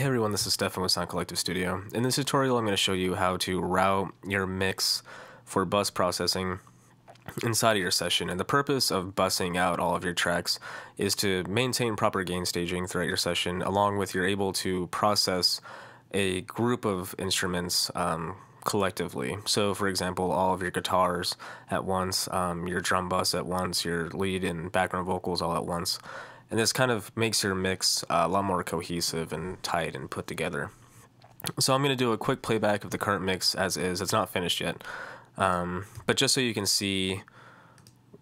Hey everyone, this is Stephan with Sound Collective Studio. In this tutorial, I'm going to show you how to route your mix for bus processing inside of your session. And the purpose of bussing out all of your tracks is to maintain proper gain staging throughout your session, along with you're able to process a group of instruments um, collectively. So, for example, all of your guitars at once, um, your drum bus at once, your lead and background vocals all at once and this kind of makes your mix uh, a lot more cohesive and tight and put together. So I'm going to do a quick playback of the current mix as is. It's not finished yet, um, but just so you can see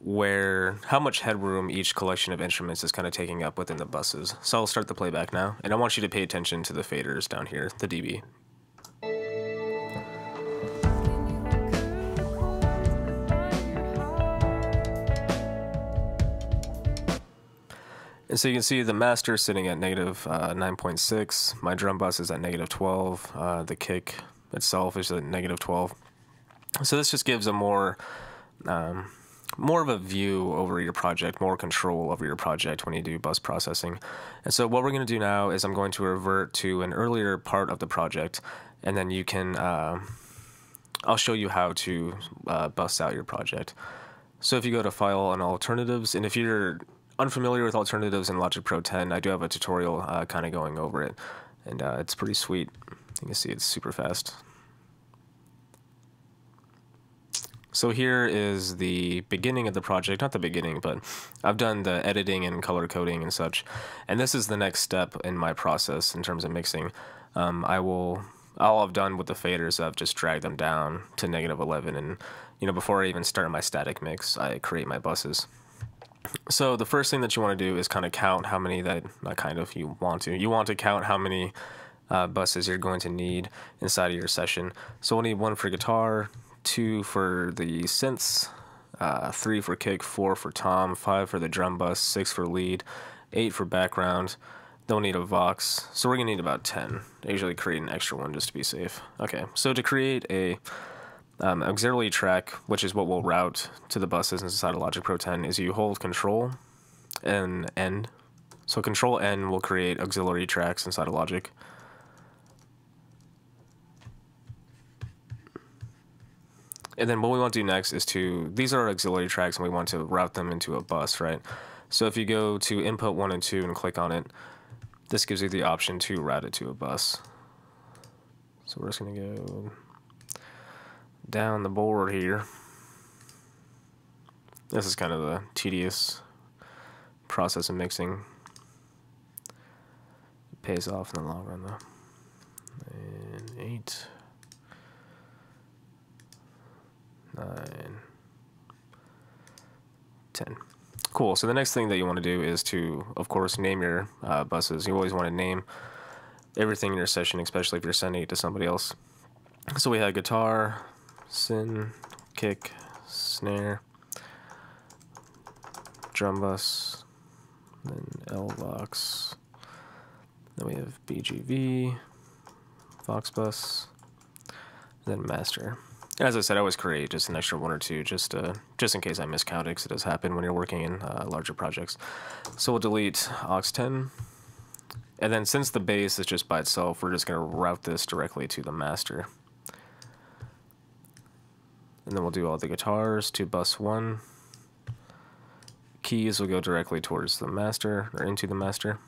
where how much headroom each collection of instruments is kind of taking up within the buses. So I'll start the playback now, and I want you to pay attention to the faders down here, the dB. And so you can see the master sitting at negative, uh, 9.6. My drum bus is at negative 12. Uh, the kick itself is at negative 12. So this just gives a more um, more of a view over your project, more control over your project when you do bus processing. And so what we're going to do now is I'm going to revert to an earlier part of the project, and then you can uh, I'll show you how to uh, bust out your project. So if you go to File and Alternatives, and if you're unfamiliar with alternatives in Logic Pro 10, I do have a tutorial uh, kind of going over it, and uh, it's pretty sweet. You can see it's super fast. So here is the beginning of the project, not the beginning, but I've done the editing and color coding and such, and this is the next step in my process in terms of mixing. Um, I will, all I've done with the faders, I've just dragged them down to negative 11, and you know before I even start my static mix, I create my buses. So the first thing that you want to do is kind of count how many that not kind of you want to. You want to count how many uh, buses you're going to need inside of your session. So we'll need one for guitar, two for the synths, uh, three for kick, four for tom, five for the drum bus, six for lead, eight for background. Don't need a Vox, so we're gonna need about 10. I usually create an extra one just to be safe. Okay, so to create a um, auxiliary track, which is what we'll route to the buses inside of Logic Pro 10, is you hold Control and N. So Control N will create auxiliary tracks inside of Logic. And then what we want to do next is to, these are auxiliary tracks and we want to route them into a bus, right? So if you go to input 1 and 2 and click on it, this gives you the option to route it to a bus. So we're just to go down the board here. This is kind of the tedious process of mixing. It pays off in the long run though. And eight, nine, ten. Cool. So the next thing that you want to do is to, of course, name your uh, buses. You always want to name everything in your session, especially if you're sending it to somebody else. So we have guitar, Synth, kick, snare, drum bus, then L Vox. Then we have BGV, Vox bus, then master. And as I said, I always create just an extra one or two, just uh, just in case I miscounted, because it does happen when you're working in uh, larger projects. So we'll delete aux 10, and then since the bass is just by itself, we're just going to route this directly to the master. And then we'll do all the guitars to bus one. Keys will go directly towards the master, or into the master.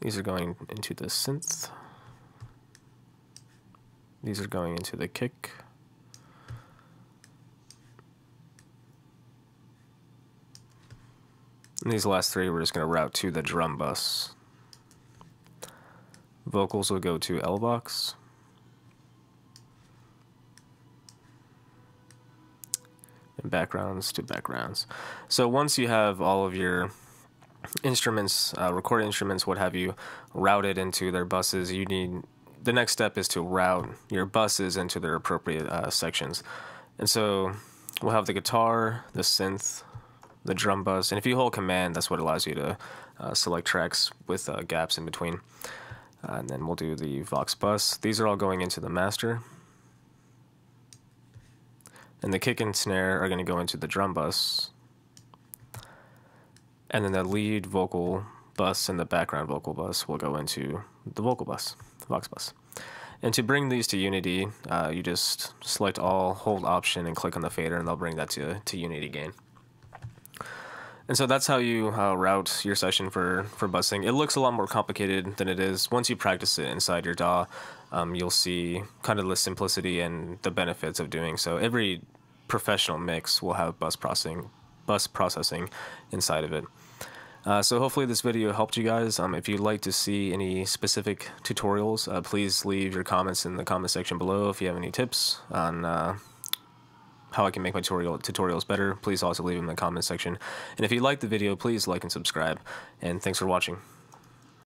These are going into the synth. These are going into the kick. And these last three we're just going to route to the drum bus. Vocals will go to L Vox. And backgrounds to backgrounds. So once you have all of your instruments, uh, recorded instruments, what have you, routed into their buses, you need the next step is to route your buses into their appropriate uh, sections. And so we'll have the guitar, the synth, the drum bus, and if you hold command, that's what allows you to uh, select tracks with uh, gaps in between. and then we'll do the Vox bus. These are all going into the master and the kick and snare are going to go into the drum bus and then the lead vocal bus and the background vocal bus will go into the vocal bus, the Vox bus. And to bring these to Unity, uh, you just select all, hold Option, and click on the fader, and they'll bring that to to Unity Gain. And so that's how you uh, route your session for, for busing. It looks a lot more complicated than it is. Once you practice it inside your DAW, um, you'll see kind of the simplicity and the benefits of doing so. Every professional mix will have bus processing, bus processing inside of it. Uh, so hopefully this video helped you guys. Um, if you'd like to see any specific tutorials, uh, please leave your comments in the comment section below. If you have any tips on uh, how I can make my tutorial tutorials better, please also leave them in the comment section. And if you liked the video, please like and subscribe. And thanks for watching.